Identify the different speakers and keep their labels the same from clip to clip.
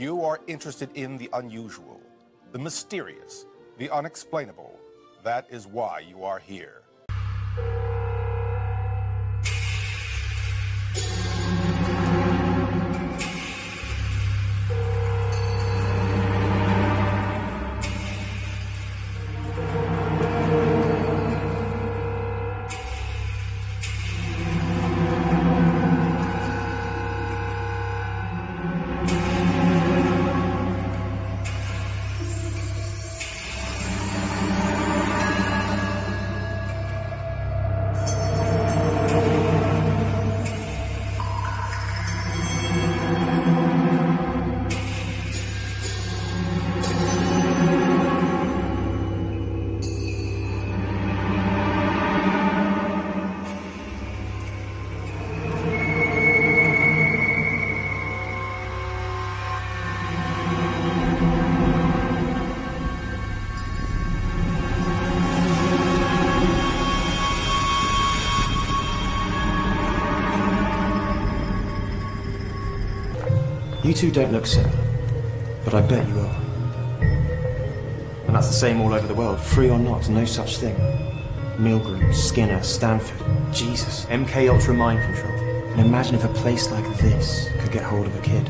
Speaker 1: You are interested in the unusual, the mysterious, the unexplainable. That is why you are here.
Speaker 2: You two don't look similar, but I bet you are. And that's the same all over the world, free or not, no such thing. Milgram, Skinner, Stanford, Jesus, MK Ultra mind control. And imagine if a place like this could get hold of a kid.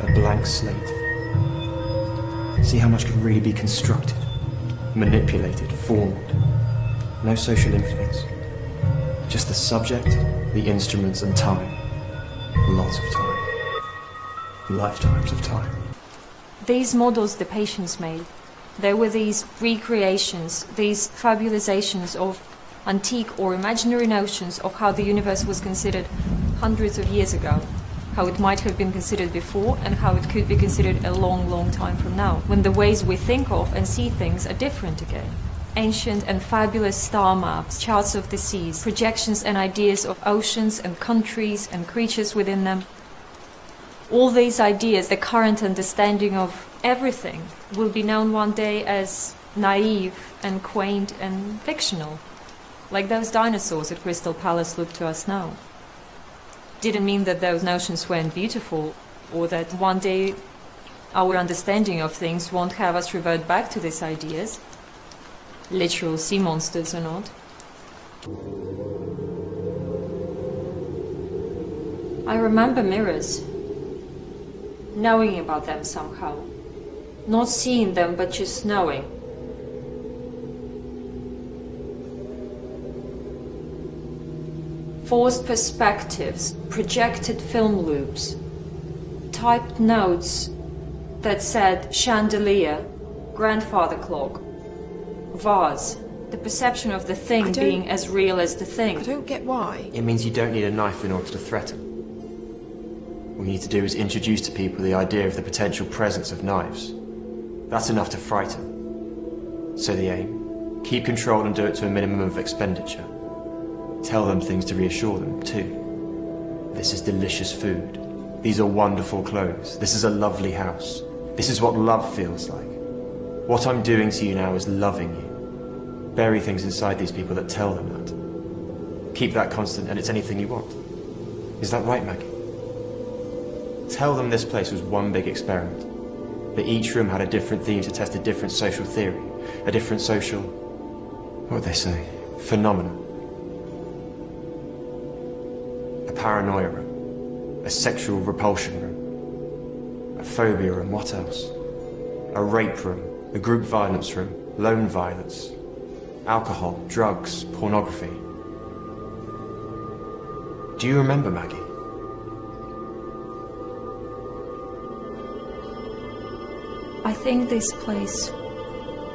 Speaker 2: A blank slate. See how much could really be constructed, manipulated, formed. No social influence. Just the subject, the instruments, and time. Lots of time lifetimes of time.
Speaker 3: These models the patients made, there were these recreations, these fabulizations of antique or imaginary notions of how the universe was considered hundreds of years ago, how it might have been considered before, and how it could be considered a long, long time from now, when the ways we think of and see things are different again. Ancient and fabulous star maps, charts of the seas, projections and ideas of oceans and countries and creatures within them, all these ideas, the current understanding of everything, will be known one day as naive and quaint and fictional, like those dinosaurs at Crystal Palace look to us now. Didn't mean that those notions weren't beautiful, or that one day our understanding of things won't have us revert back to these ideas, literal sea monsters or not. I remember mirrors knowing about them somehow. Not seeing them, but just knowing. Forced perspectives, projected film loops, typed notes that said chandelier, grandfather clock, vase, the perception of the thing being as real as the thing.
Speaker 4: I don't get why.
Speaker 2: It means you don't need a knife in order to threaten. You need to do is introduce to people the idea of the potential presence of knives. That's enough to frighten. So the aim, keep control and do it to a minimum of expenditure. Tell them things to reassure them, too. This is delicious food. These are wonderful clothes. This is a lovely house. This is what love feels like. What I'm doing to you now is loving you. Bury things inside these people that tell them that. Keep that constant and it's anything you want. Is that right, Maggie? Tell them this place was one big experiment. That each room had a different theme to test a different social theory, a different social... what would they say? Phenomenon. A paranoia room. A sexual repulsion room. A phobia room, what else? A rape room. A group violence room. Lone violence. Alcohol, drugs, pornography. Do you remember, Maggie?
Speaker 3: I think this place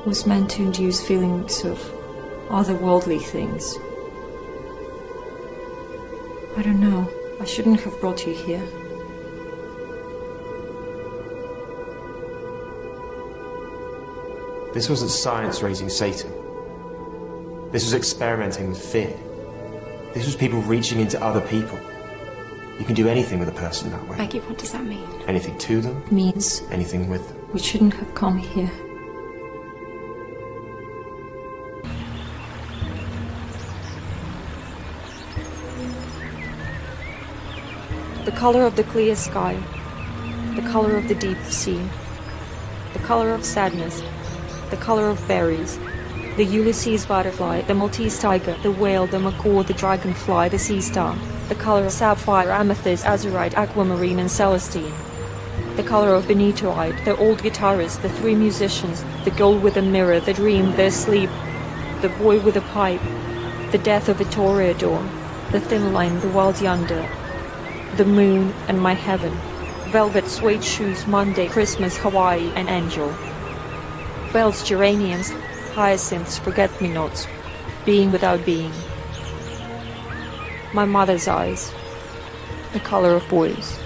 Speaker 3: was meant to induce feelings of otherworldly things. I don't know. I shouldn't have brought you here.
Speaker 2: This wasn't science raising Satan. This was experimenting with fear. This was people reaching into other people. You can do anything with a person that way.
Speaker 4: Maggie, what does that mean?
Speaker 2: Anything to them,
Speaker 3: Means
Speaker 2: anything with them.
Speaker 3: We shouldn't have come here. The color of the clear sky, the color of the deep sea, the color of sadness, the color of berries, the Ulysses butterfly, the Maltese tiger, the whale, the macaw, the dragonfly, the sea star, the color of sapphire, amethyst, azurite, aquamarine, and celestine, the color of benitoite, the old guitarist, the three musicians, the girl with a mirror, the dream, the sleep, the boy with a pipe, the death of a toreador, the thin line, the world yonder, the moon and my heaven, velvet suede shoes, Monday, Christmas, Hawaii, and angel, bells, geraniums, hyacinths, forget-me-nots, being without being. My mother's eyes, the color of boys.